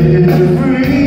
Every